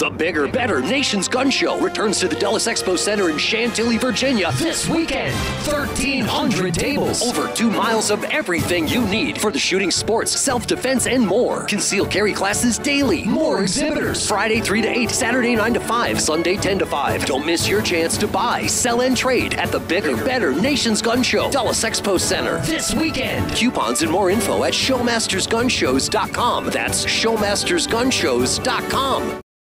The bigger, better Nation's Gun Show returns to the Dulles Expo Center in Chantilly, Virginia this weekend. 1,300 tables, over two miles of everything you need for the shooting sports, self defense, and more. Conceal carry classes daily, more exhibitors. Friday 3 to 8, Saturday 9 to 5, Sunday 10 to 5. Don't miss your chance to buy, sell, and trade at the bigger, better Nation's Gun Show, Dulles Expo Center this weekend. Coupons and more info at showmastersgunshows.com. That's showmastersgunshows.com.